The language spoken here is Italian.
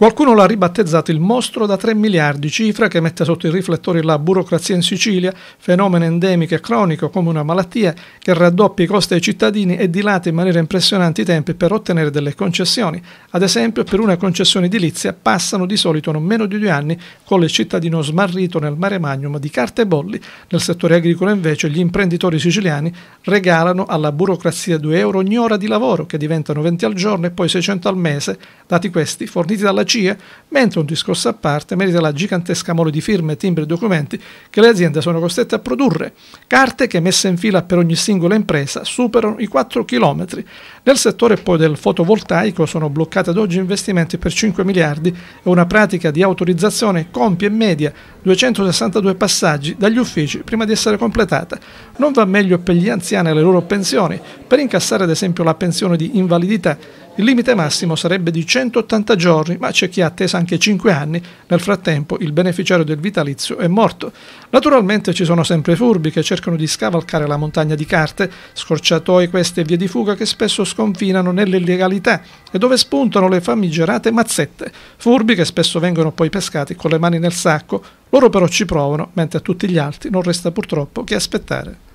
Qualcuno l'ha ribattezzato il mostro da 3 miliardi, cifra che mette sotto i riflettori la burocrazia in Sicilia, fenomeno endemico e cronico come una malattia che raddoppia i costi ai cittadini e dilata in maniera impressionante i tempi per ottenere delle concessioni. Ad esempio, per una concessione edilizia passano di solito non meno di due anni con il cittadino smarrito nel mare magnum di carte e bolli. Nel settore agricolo invece gli imprenditori siciliani regalano alla burocrazia 2 euro ogni ora di lavoro che diventano 20 al giorno e poi 600 al mese, dati questi forniti dalla CIE, mentre un discorso a parte merita la gigantesca mole di firme, timbri e documenti che le aziende sono costrette a produrre. Carte che messe in fila per ogni singola impresa superano i 4 km. Nel settore poi del fotovoltaico sono bloccati ad oggi investimenti per 5 miliardi e una pratica di autorizzazione compie in media 262 passaggi dagli uffici prima di essere completata. Non va meglio per gli anziani e le loro pensioni. Per incassare ad esempio la pensione di invalidità il limite massimo sarebbe di 180 giorni, ma c'è chi ha atteso anche 5 anni. Nel frattempo il beneficiario del vitalizio è morto. Naturalmente ci sono sempre furbi che cercano di scavalcare la montagna di carte, scorciatoi queste vie di fuga che spesso sconfinano nell'illegalità e dove spuntano le famigerate mazzette. Furbi che spesso vengono poi pescati con le mani nel sacco. Loro però ci provano, mentre a tutti gli altri non resta purtroppo che aspettare.